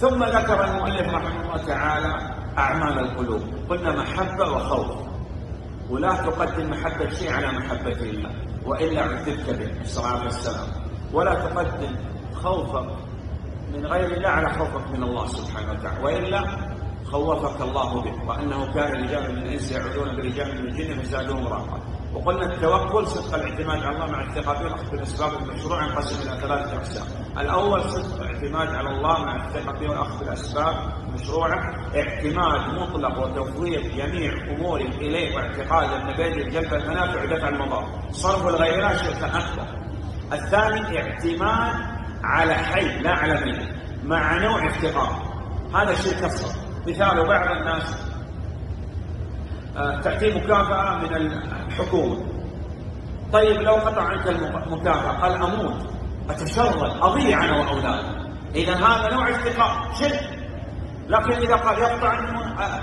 ثم ذكر المؤلف رحمه الله تعالى أعمال القلوب. قلنا محبة وخوف. ولا تقدم محبة شيء على محبة الله وإلا عذبت به. الصلاة والسلام. ولا تقدم خوفك من غير الله على خوفك من الله سبحانه وتعالى. وإلا خوفك الله به وأنه كان رجال من الإنس يعودون برجال من الجن فزادوهم رهقا وقلنا التوكل صدق الاعتماد على الله مع الثقة به وأخذ بالاسباب المشروع ينقسم إلى ثلاثة أقسام. الأول صدق الاعتماد على الله مع الثقة به واخذ بالاسباب المشروعه، اعتماد مطلق وتفويض جميع امور إليه واعتقاد أن بين جلب المنافع ودفع المضار. صرف الغيرات شرك أكبر. الثاني اعتماد على حي لا على ميت مع نوع افتقار. هذا شرك اصغر. مثال بعض الناس آه، تأتي مكافأة من الحكومة. طيب لو قطع عنك المكافأة قال أموت أتشرد أضيع أنا وأولادي. إذا هذا نوع اتقاء شرك لكن إذا قال يقطع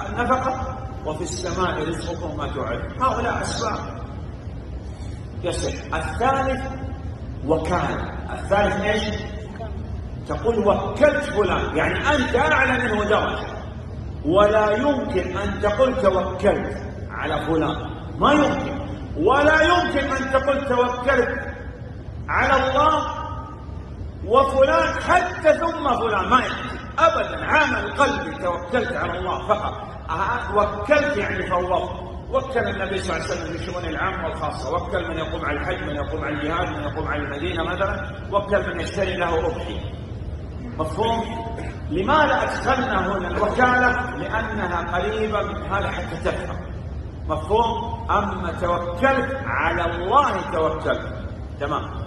النفقة وفي السماء رزقكم ما توعد. هؤلاء أسباب. يصح الثالث وكالة الثالث إيش؟ تقول وكلت فلان. يعني أنت أعلى منه درجة ولا يمكن أن تقول توكلت على فلان. ما يمكن. ولا يمكن أن تقول توكلت على الله وفلان حتى ثم فلان. ما يمكن. أبدا. عمل قلبي توكلت على الله فقط. وكلت يعني فوضت. وكل النبي صلى الله عليه وسلم بالشؤون العامة والخاصة. وكل من يقوم على الحج من يقوم على الجهاد من يقوم على المدينة مثلا. وكل من يشتري له أضحية مفهوم؟ لماذا أدخلنا هنا الوكالة؟ لأنها قريبة من هذا حتى تفهم مفهوم؟ أما توكلت على الله توكلت. تمام.